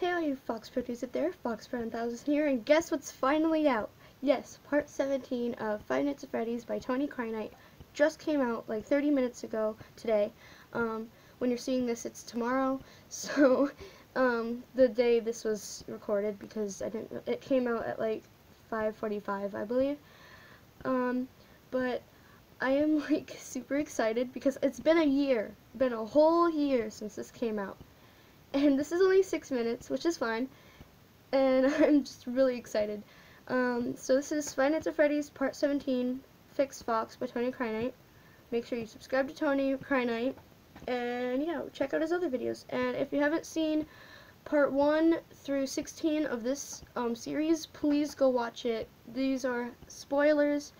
Hey all you Fox producer there, FoxPower 1000 here, and guess what's finally out? Yes, part 17 of Five Nights at Freddy's by Tony Crynight just came out like 30 minutes ago today. Um, when you're seeing this, it's tomorrow, so um, the day this was recorded because I didn't. It came out at like 5:45, I believe. Um, but I am like super excited because it's been a year, been a whole year since this came out and this is only six minutes, which is fine, and I'm just really excited. Um, so this is Five Nights at Freddy's Part 17, Fix Fox by Tony Crynight. Make sure you subscribe to Tony Crynight, and yeah, check out his other videos. And if you haven't seen Part 1 through 16 of this um, series, please go watch it. These are spoilers,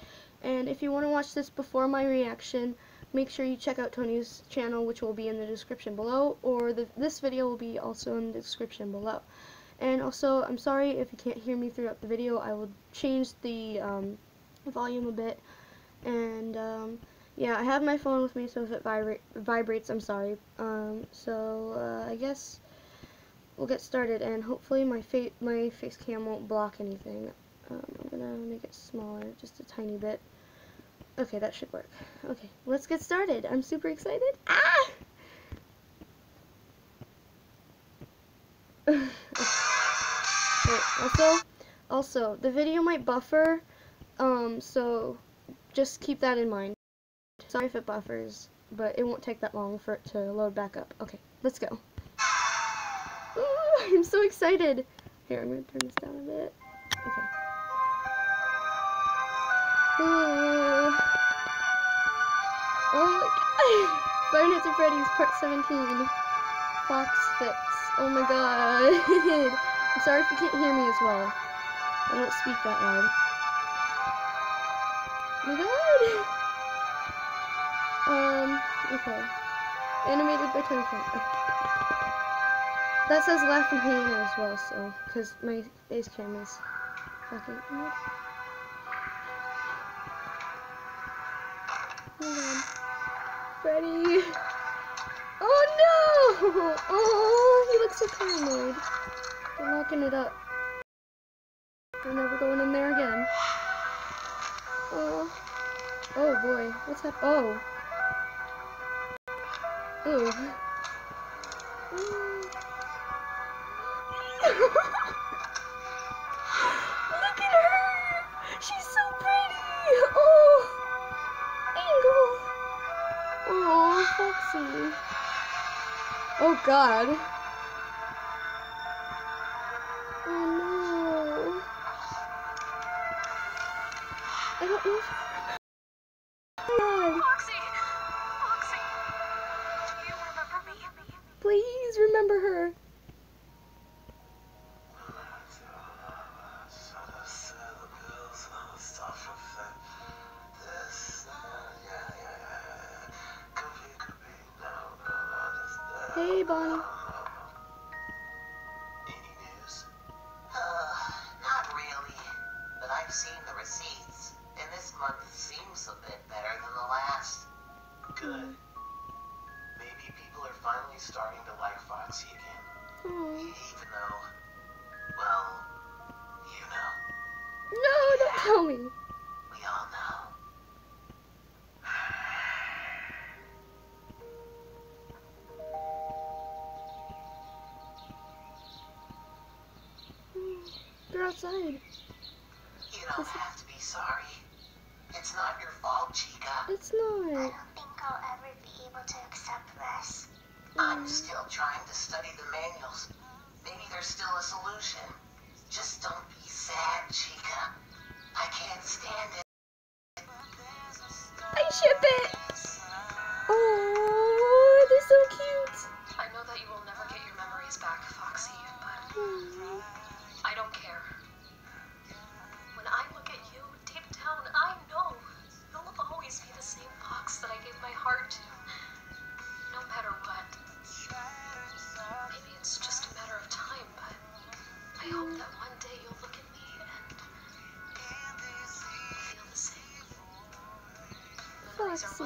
and if you want to watch this before my reaction, make sure you check out Tony's channel, which will be in the description below, or the, this video will be also in the description below. And also, I'm sorry if you can't hear me throughout the video. I will change the um, volume a bit. And, um, yeah, I have my phone with me, so if it vibra vibrates, I'm sorry. Um, so, uh, I guess we'll get started, and hopefully my, fa my face cam won't block anything. Um, I'm to make it smaller, just a tiny bit. Okay, that should work. Okay, let's get started. I'm super excited. Ah! Also, also, the video might buffer, um, so just keep that in mind. Sorry if it buffers, but it won't take that long for it to load back up. Okay, let's go. Ooh, I'm so excited. Here, I'm going to turn this down a bit. Freddy's Part 17. Fox Fix. Oh my god. I'm sorry if you can't hear me as well. I don't speak that loud. Oh my god. Um, okay. Animated by Tony Cran. That says Laughing Hyena as well, so, because my face cam is fucking weird. On. Freddy. Oh no! Oh, he looks so paranoid. They're locking it up. We're never going in there again. Oh. Oh boy. What's that? Oh. Ooh. Look at her! She's so pretty! Oh! Angle! Oh, Foxy. Oh, God. Oh, no. I don't know. God. Foxy! Foxy! Do you remember me? Please remember her. Good. Maybe people are finally starting to like Foxy again. Oh. Even though, well, you know, No, don't tell me. we all know. They're outside. You don't have to be sorry. It's not your fault, Chica. It's I not. Don't think I'll ever be able to accept this. I'm still trying to study the manuals. Maybe there's still a solution. Just don't be sad, Chica. I can't stand it. I ship it. Oh, they're so cute. I know that you will never get your memories back,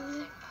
something.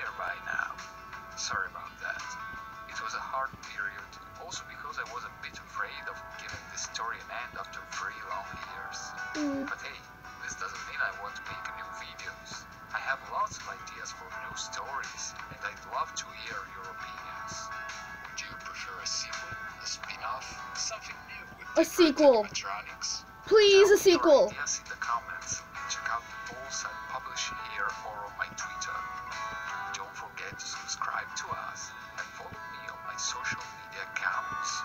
Year by now. Sorry about that. It was a hard period, also because I was a bit afraid of giving this story an end after three long years. Mm. But hey, this doesn't mean I won't make new videos. I have lots of ideas for new stories, and I'd love to hear your opinions. Would you prefer a sequel, a spin-off, something new with A sequel. animatronics? Please, Tell a sequel. in the comments check out the polls I publish here or on my Twitter. Don't forget to subscribe to us and follow me social media accounts.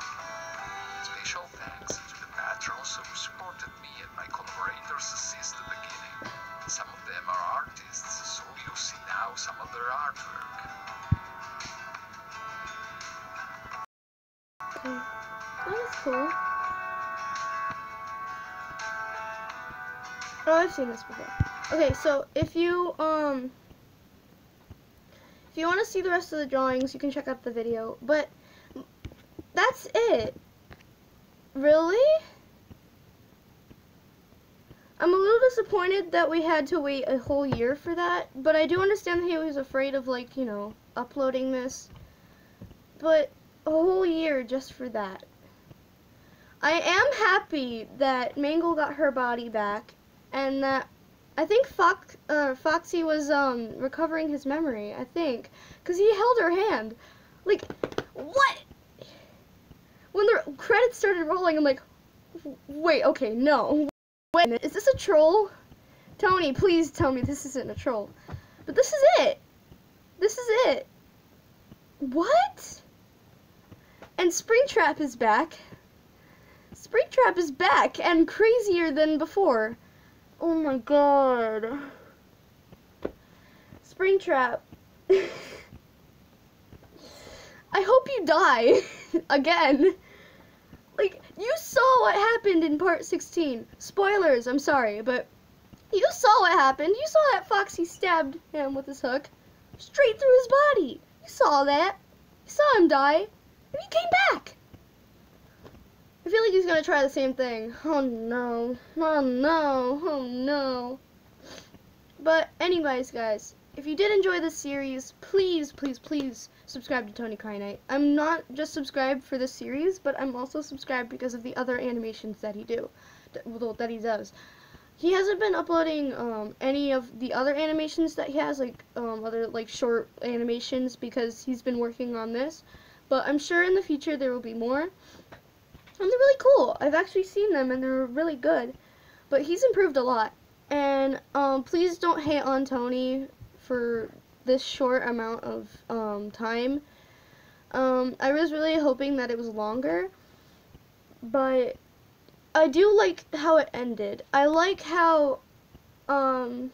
Special thanks to the patrons who supported me and my collaborators since the beginning. Some of them are artists, so you'll see now some of their artwork. Okay. That's cool. Oh, I've seen this before. Okay, so if you um if you want to see the rest of the drawings, you can check out the video. But that's it. Really? I'm a little disappointed that we had to wait a whole year for that, but I do understand that he was afraid of like, you know, uploading this. But a whole year just for that. I am happy that Mangle got her body back, and that I think Fox, uh, Foxy was um, recovering his memory. I think, cause he held her hand. Like, what? When the credits started rolling, I'm like, wait, okay, no, wait, is this a troll? Tony, please tell me this isn't a troll. But this is it. This is it. What? And Springtrap is back. Springtrap is back and crazier than before. Oh my god. Springtrap. I hope you die again. Like, you saw what happened in part 16. Spoilers, I'm sorry, but you saw what happened. You saw that Foxy stabbed him with his hook straight through his body. You saw that. You saw him die. And he came back. I feel like he's gonna try the same thing. Oh no. Oh no. Oh no. But anyways, guys, if you did enjoy this series, please, please, please subscribe to Tony Knight. I'm not just subscribed for this series, but I'm also subscribed because of the other animations that he do, that he does. He hasn't been uploading um, any of the other animations that he has, like um, other like short animations, because he's been working on this. But I'm sure in the future there will be more. And they're really cool. I've actually seen them and they're really good. But he's improved a lot. And um, please don't hate on Tony for this short amount of um, time. Um, I was really hoping that it was longer. But I do like how it ended. I like how um,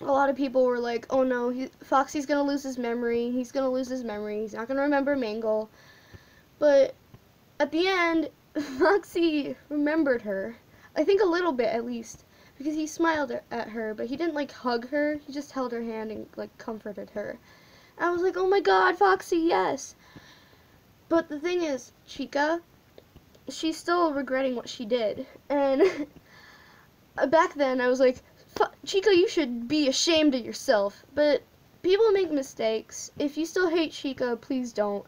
a lot of people were like, "Oh no, he, Foxy's gonna lose his memory. He's gonna lose his memory. He's not gonna remember Mangle." But at the end, Foxy remembered her. I think a little bit at least, because he smiled at- her, but he didn't like hug her. He just held her hand and like comforted her. I was like, "Oh my God, Foxy, yes!" But the thing is, Chica, she's still regretting what she did, and back then I was like, Chica, you should be ashamed of yourself. But people make mistakes. If you still hate Chica, please don't.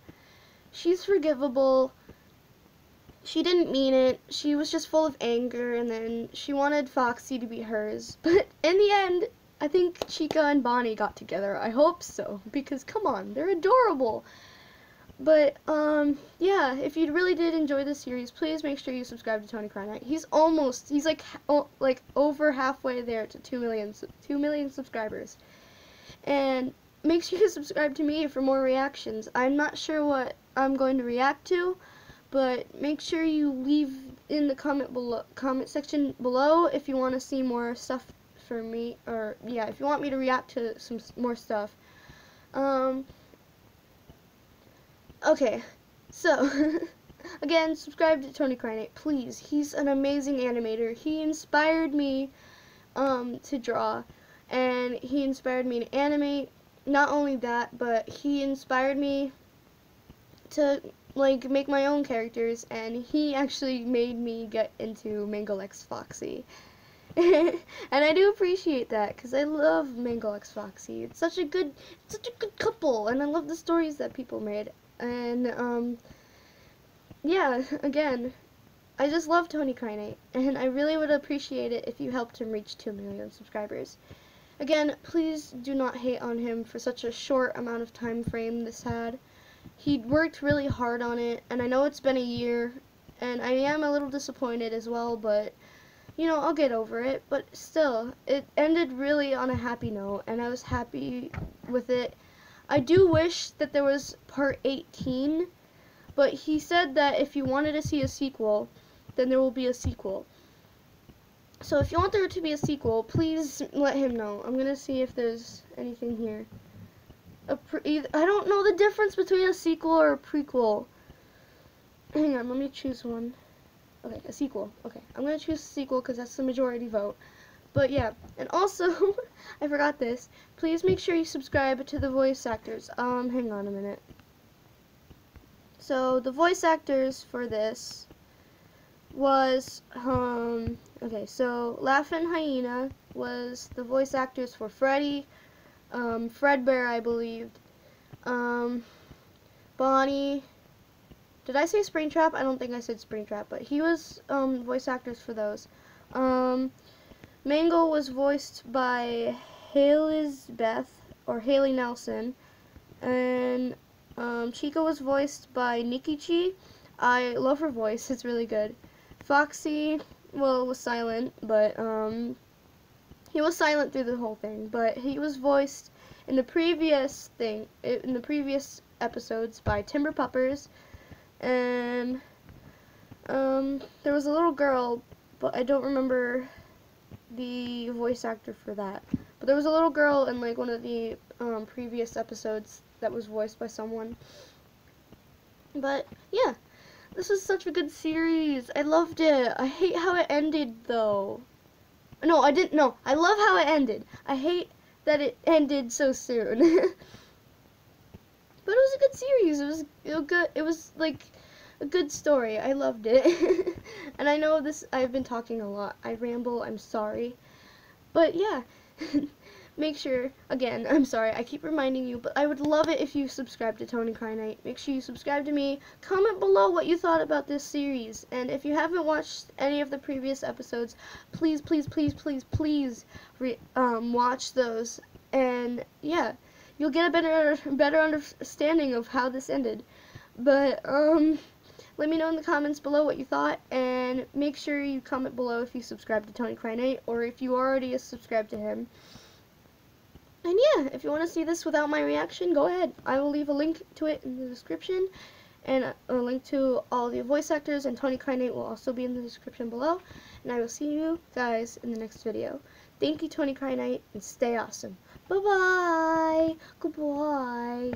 She's forgivable. She didn't mean it. She was just full of anger, and then she wanted Foxy to be hers. But in the end, I think Chica and Bonnie got together. I hope so, because come on, they're adorable. But um, yeah, if you really did enjoy this series, please make sure you subscribe to Tony Knight. He's almost, he's like, ha- o- like over halfway there to 2 million, 2 million subscribers. And make sure you subscribe to me for more reactions. I'm not sure what I'm going to react to, but make sure you leave in the comment below comment section below if you want to see more stuff for me or yeah if you want me to react to some more stuff. Um okay so again subscribe to Tony Crynight please. He's an amazing animator. He inspired me um to draw and he inspired me to animate. Not only that but he inspired me to like make my own characters and he actually made me get into Mangle X Foxy. and I do appreciate that cuz I love Mangle X Foxy. It's such a good such a good couple and I love the stories that people made. And um yeah, again, I just love Tony Crynight and I really would appreciate it if you helped him reach 2 million subscribers. Again, please do not hate on him for such a short amount of time frame this had he worked really hard on it and I know it's been a year and I am a little disappointed as well but you know I'll get over it. But still it ended really on a happy note and I was happy with it. I do wish that there was part 18 but he said that if you wanted to see a sequel then there will be a sequel. So if you want there to be a sequel please let him know. I'm gonna see if there's anything here a pre- I don't know the difference between a sequel or a prequel. Hang on, let me choose one. Okay, a sequel. Okay, I'm gonna choose a sequel because that's the majority vote. But yeah, and also, I forgot this. Please make sure you subscribe to the voice actors. Um, hang on a minute. So the voice actors for this was um okay so Laughing Hyena was the voice actors for Freddy, um, Fredbear, I believe. Um, Bonnie. Did I say Springtrap? I don't think I said Springtrap, but he was um, voice actors for those. Um, Mangle was voiced by Haley's Beth or Haley Nelson, and um, Chica was voiced by Nikki Chi. I love her voice; it's really good. Foxy, well, was silent, but um, he was silent through the whole thing, but he was voiced in the previous thing, in the previous episodes by Timber Puppers, and um, there was a little girl, but I don't remember the voice actor for that. But there was a little girl in like one of the um, previous episodes that was voiced by someone. But yeah, this was such a good series. I loved it. I hate how it ended though. No, I didn't. No, I love how it ended. I hate that it ended so soon. but it was a good series. It was, it was good. It was like a good story. I loved it. and I know this. I've been talking a lot. I ramble. I'm sorry. But yeah. Make sure, again, I'm sorry, I keep reminding you, but I would love it if you subscribe to Tony Crynight. Make sure you subscribe to me. Comment below what you thought about this series. And if you haven't watched any of the previous episodes, please, please, please, please, please um, watch those. And yeah, you'll get a better, better understanding of how this ended. But, um, let me know in the comments below what you thought. And make sure you comment below if you subscribe to Tony Crynight or if you already subscribed to him. And yeah, if you want to see this without my reaction, go ahead. I will leave a link to it in the description. And a link to all the voice actors and Tony Crynight will also be in the description below. And I will see you guys in the next video. Thank you, Tony Crynight, and stay awesome. Bye-bye. Goodbye.